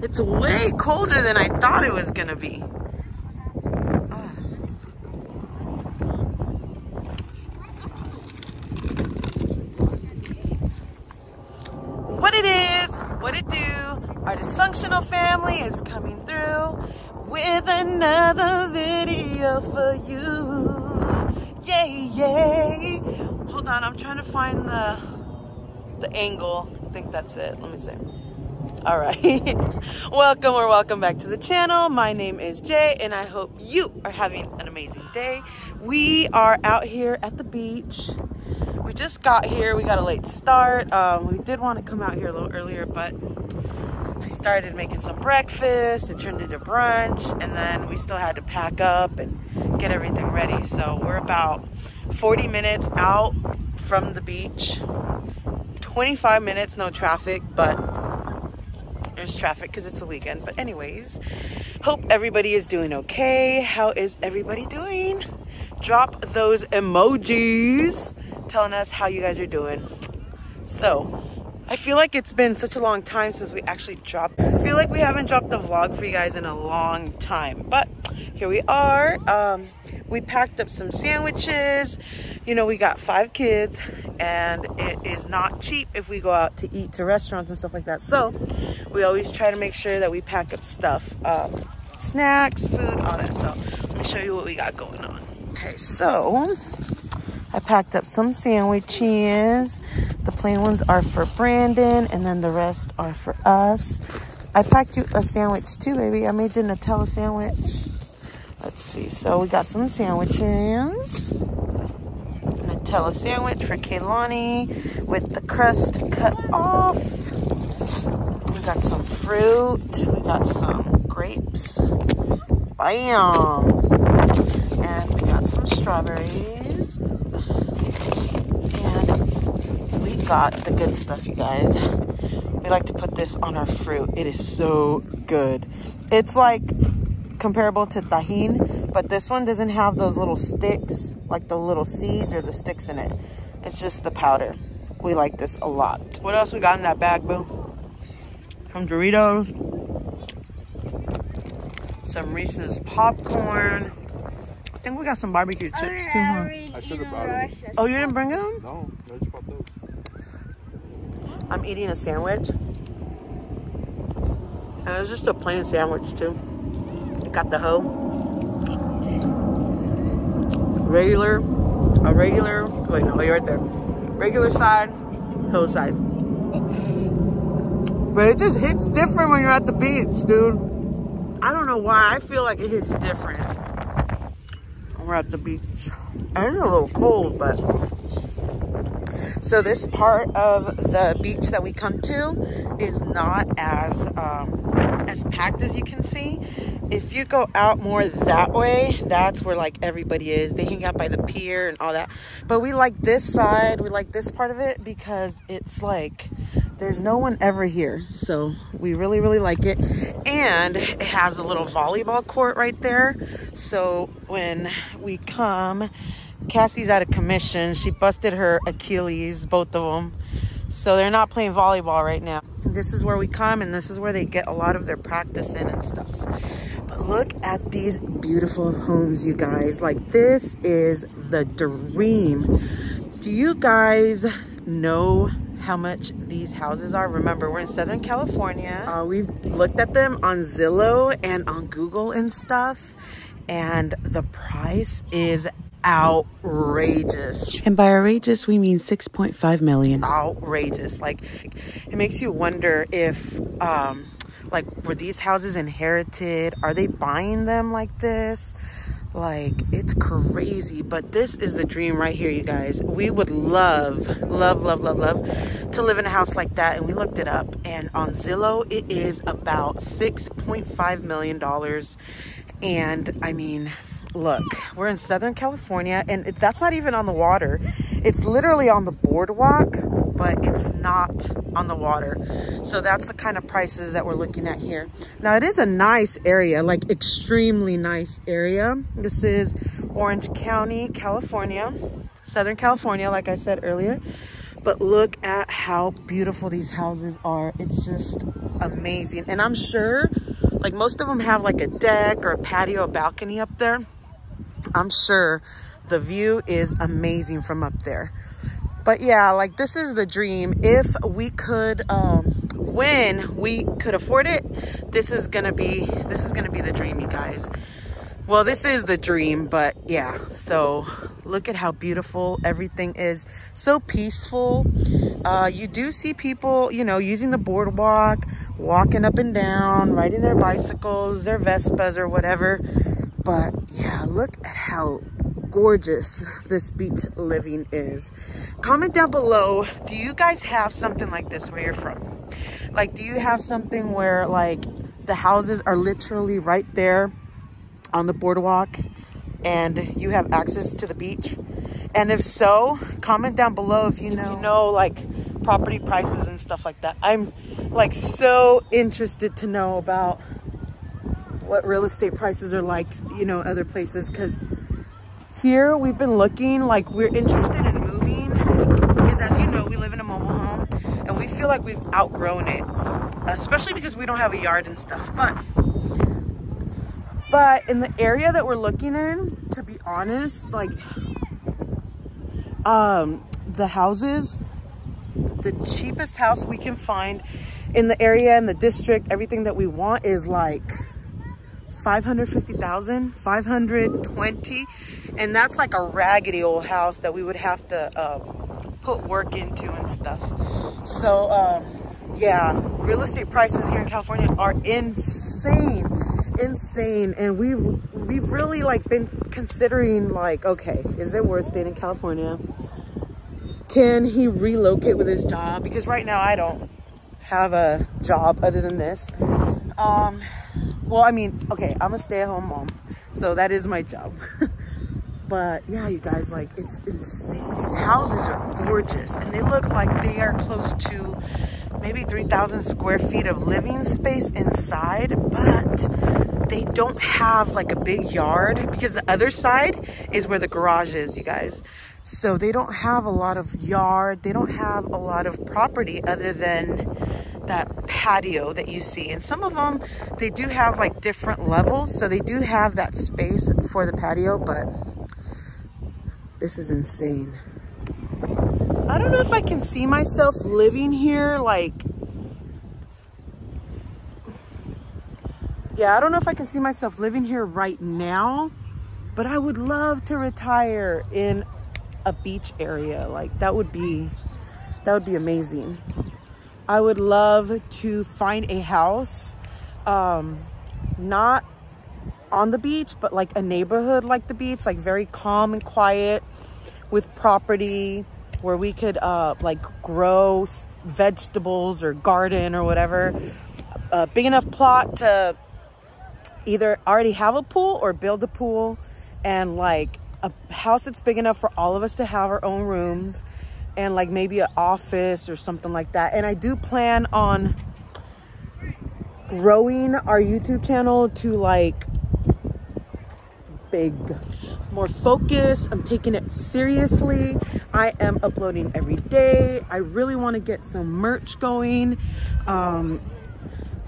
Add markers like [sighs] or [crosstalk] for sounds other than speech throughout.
It's way colder than I thought it was gonna be. What it is, what it do, our dysfunctional family is coming through with another video for you. Yay, yay. Hold on, I'm trying to find the the angle. I think that's it. Let me see. All right. [laughs] welcome or welcome back to the channel. My name is Jei and I hope you are having an amazing day. We are out here at the beach. We just got here. We got a late start. Um, we did want to come out here a little earlier, but I started making some breakfast. It turned into brunch and then we still had to pack up and get everything ready. So we're about 40 minutes out from the beach. 25 minutes, no traffic, but there's traffic because it's the weekend. But anyways, hope everybody is doing okay. How is everybody doing? Drop those emojis telling us how you guys are doing. So, I feel like it's been such a long time since we actually dropped. I feel like we haven't dropped a vlog for you guys in a long time, but here we are. Um, we packed up some sandwiches. You know, we got five kids and it is not cheap if we go out to eat to restaurants and stuff like that. So we always try to make sure that we pack up stuff, um, snacks, food, all that. So let me show you what we got going on. Okay, so I packed up some sandwiches. The plain ones are for Brandon and then the rest are for us. I packed you a sandwich too, baby. I made you a Nutella sandwich. Let's see. So we got some sandwiches. Nutella sandwich for Kaylani with the crust cut off. We got some fruit. We got some grapes. Bam! And we got some strawberries. And we got the good stuff, you guys. We like to put this on our fruit. It is so good. It's like comparable to Tajín, but this one doesn't have those little sticks, like the little seeds or the sticks in it. It's just the powder. We like this a lot. What else we got in that bag, boo? Some Doritos. Some Reese's popcorn. I think we got some barbecue chips too, huh? I should have brought them. Oh, you didn't bring them? No, I just bought those. I'm eating a sandwich. And it's just a plain sandwich too. I got the hoe. Regular, a regular, wait, no, you're right there. Regular side, hoe side. But it just hits different when you're at the beach, dude. I don't know why, I feel like it hits different. We're at the beach. And it's a little cold, but so this part of the beach that we come to is not as um, as packed as you can see. If you go out more that way, that's where like everybody is. They hang out by the pier and all that. But we like this side, we like this part of it because it's like there's no one ever here. So we really, really like it. And it has a little volleyball court right there. So when we come, Cassie's out of commission. She busted her Achilles, both of them. So they're not playing volleyball right now. This is where we come and this is where they get a lot of their practice in and stuff. But look at these beautiful homes, you guys. Like this is the dream. Do you guys know how much these houses are? Remember, we're in Southern California. Uh, we've looked at them on Zillow and on Google and stuff. And the price is outrageous. And by outrageous, we mean 6.5 million. Outrageous. Like, it makes you wonder if, um, like, were these houses inherited? Are they buying them like this? Like, it's crazy. But this is the dream right here, you guys. We would love, love, love, love, love to live in a house like that. And we looked it up. And on Zillow, it is about $6.5 million. And, I mean, look we're in southern california and that's not even on the water it's literally on the boardwalk but it's not on the water so that's the kind of prices that we're looking at here now it is a nice area like extremely nice area this is orange county california southern california like i said earlier but look at how beautiful these houses are. It's just amazing. And I'm sure like most of them have like a deck or a patio, a balcony up there. I'm sure the view is amazing from up there. But yeah, like this is the dream. If we could, um, when we could afford it, this is gonna be, this is gonna be the dream, you guys. Well, this is the dream, but yeah. So look at how beautiful everything is. So peaceful. Uh, you do see people, you know, using the boardwalk, walking up and down, riding their bicycles, their Vespas or whatever. But yeah, look at how gorgeous this beach living is. Comment down below, do you guys have something like this where you're from? Like, do you have something where like the houses are literally right there on the boardwalk and you have access to the beach? And if so, comment down below if you know, if you know like property prices and stuff like that. I'm like so interested to know about what real estate prices are like, you know, other places because here we've been looking like we're interested in moving because as you know, we live in a mobile home and we feel like we've outgrown it, especially because we don't have a yard and stuff. But but in the area that we're looking in, to be honest, like um, the houses, the cheapest house we can find in the area and the district, everything that we want is like 550,000, 520. And that's like a raggedy old house that we would have to uh, put work into and stuff. So, um, yeah, real estate prices here in California are insane insane and we've we've really like been considering like okay is it worth staying in california can he relocate with his job because right now i don't have a job other than this um well i mean okay i'm a stay-at-home mom so that is my job [laughs] but yeah you guys like it's insane these houses are gorgeous and they look like they are close to maybe 3,000 square feet of living space inside, but they don't have like a big yard because the other side is where the garage is, you guys. So they don't have a lot of yard. They don't have a lot of property other than that patio that you see. And some of them, they do have like different levels. So they do have that space for the patio, but this is insane. I don't know if I can see myself living here like yeah I don't know if I can see myself living here right now but I would love to retire in a beach area like that would be that would be amazing I would love to find a house um not on the beach but like a neighborhood like the beach like very calm and quiet with property where we could uh, like grow vegetables or garden or whatever. A big enough plot to either already have a pool or build a pool and like a house that's big enough for all of us to have our own rooms and like maybe an office or something like that. And I do plan on growing our YouTube channel to like big more focused. I'm taking it seriously. I am uploading every day. I really want to get some merch going. Um,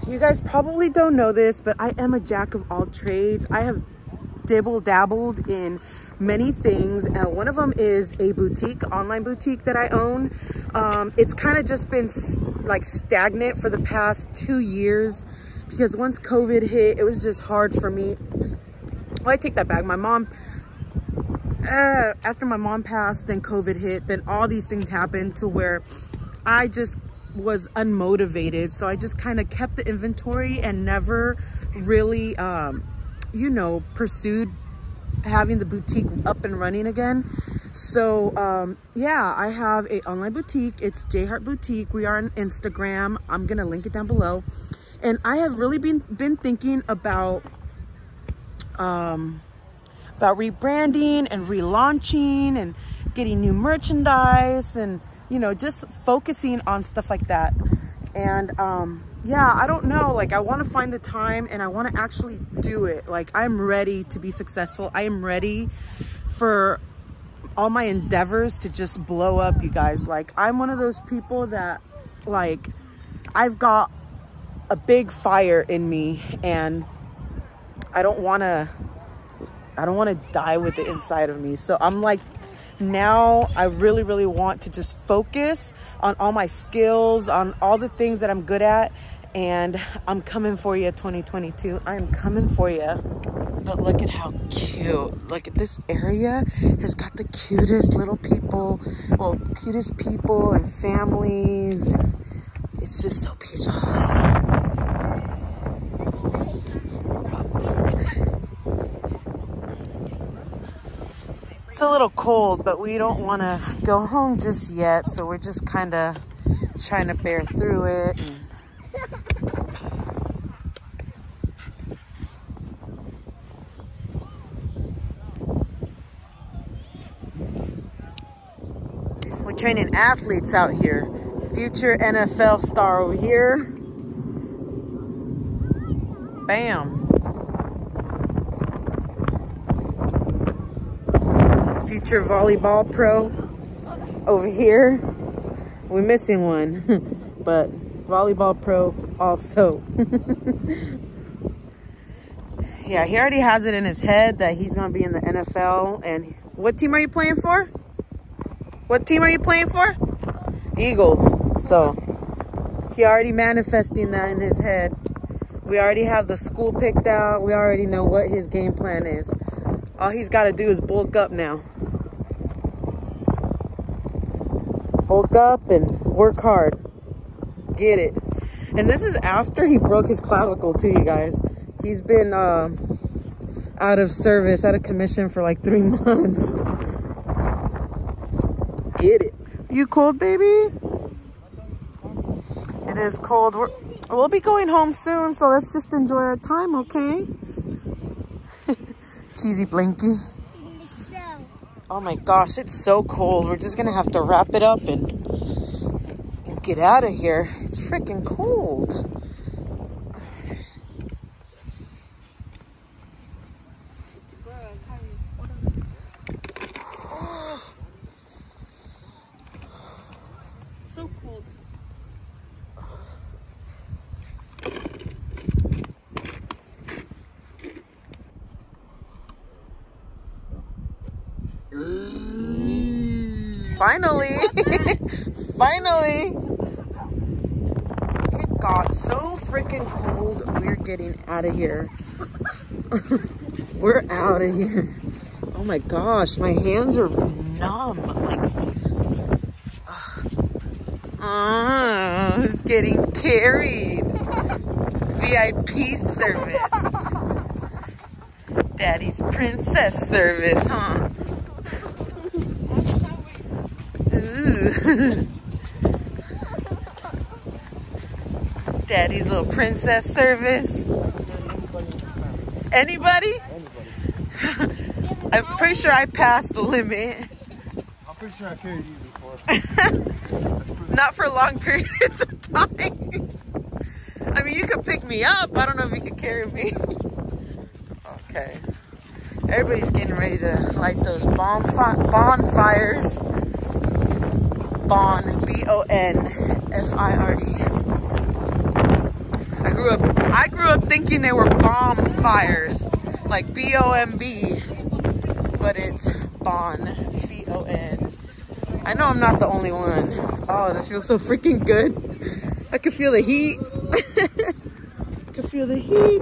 you guys probably don't know this, but I am a jack of all trades. I have dibble dabbled in many things. And one of them is a boutique online boutique that i own. Um, it's kind of just been like stagnant for the past two years because once covid hit it was just hard for me. Well, i take that back. My mom uh, after my mom passed, then COVID hit, then all these things happened to where I just was unmotivated. So I just kind of kept the inventory and never really, um, you know, pursued having the boutique up and running again. So um, yeah, I have a online boutique. It's J Heart Boutique. We are on Instagram. I'm gonna link it down below. And I have really been been thinking about um, about rebranding and relaunching and getting new merchandise and, you know, just focusing on stuff like that. And um, yeah, I don't know. Like, I want to find the time and I want to actually do it. Like, I'm ready to be successful. I am ready for all my endeavors to just blow up, you guys. Like, I'm one of those people that, like, I've got a big fire in me and I don't want to, I don't want to die with it inside of me. So I'm like, now I really, really want to just focus on all my skills, on all the things that I'm good at. And I'm coming for you 2022. I'm coming for you. But look at how cute. Look at this area has got the cutest little people, well, cutest people and families. And it's just so peaceful. It's a little cold, but we don't want to go home just yet. So we're just kind of trying to bear through it. And we're training athletes out here. Future NFL star over here. Bam. Future volleyball pro over here. We're missing one, [laughs] but volleyball pro also. [laughs] yeah, he already has it in his head that he's going to be in the NFL. And what team are you playing for? What team are you playing for? Eagles. So he already manifesting that in his head. We already have the school picked out. We already know what his game plan is. All he's got to do is bulk up now. Bulk up and work hard. Get it. And this is after he broke his clavicle too, you guys. He's been uh, out of service, out of commission for like three [laughs] months. Get it. You cold, baby? It is cold. We're, we'll be going home soon, so let's just enjoy our time, okay? [laughs] Cheesy Blinky. Oh my gosh, it's so cold. We're just gonna have to wrap it up and, and get out of here. It's freaking cold. Finally, [laughs] finally. It got so freaking cold. We're getting out of here. [laughs] We're out of here. Oh my gosh, my hands are numb. Like, [sighs] ah, it's getting carried. VIP service. Daddy's princess service, huh? Ooh. [laughs] Daddy's little princess service. Anybody? I'm pretty sure I passed the limit. I'm pretty sure I carried you before. [laughs] Not for long periods of time. I mean, you could pick me up. I don't know if you could carry me. Okay. Everybody's getting ready to light those bonfi bonfires. Bon, B-O-N-F-I-R-E. I grew up, I grew up thinking they were bomb fires, like B-O-M-B, but it's Bon, B-O-N. I know I'm not the only one. Oh, this feels so freaking good. I can feel the heat. [laughs] I can feel the heat.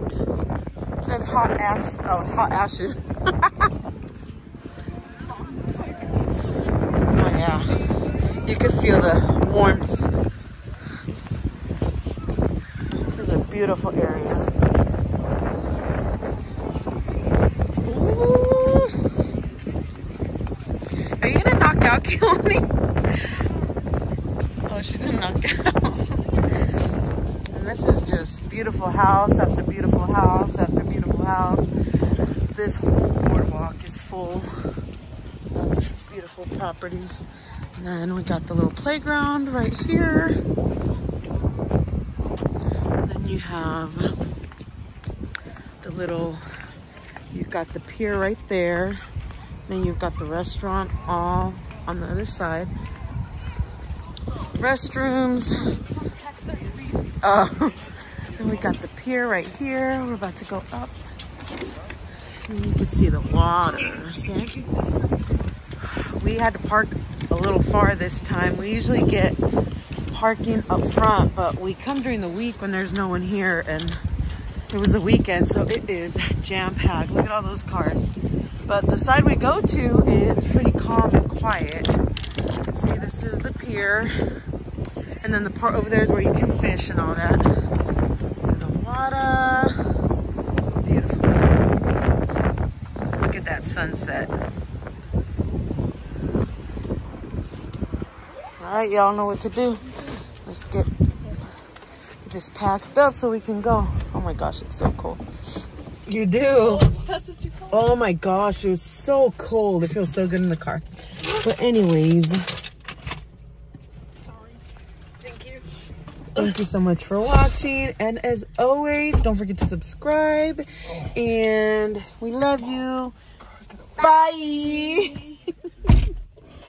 It says hot ass, oh, hot ashes. oh yeah, you can feel the warmth. This is a beautiful area. Ooh. Are you gonna knock out [laughs] Keone? Oh, she's gonna knock out. And this is just beautiful house after beautiful house after beautiful house. This whole boardwalk is full of beautiful properties. And then we got the little playground right here. And then you have the little, you've got the pier right there. Then you've got the restaurant all on the other side. Restrooms. [laughs] Uh, and we got the pier right here. We're about to go up. And you can see the water. See? We had to park a little far this time. We usually get parking up front, but we come during the week when there's no one here and it was a weekend, so it is jam-packed. Look at all those cars. But the side we go to is pretty calm and quiet. See, this is the pier. And then the part over there is where you can fish and all that. See the water. Beautiful. Look at that sunset. All right, y'all know what to do. Let's get, get this packed up so we can go. Oh my gosh, it's so cold. You do. That's what you Oh my gosh, it was so cold. It feels so good in the car. But anyways, Sorry. Thank you. thank you so much for watching. And as always, don't forget to subscribe. And we love you. Bye.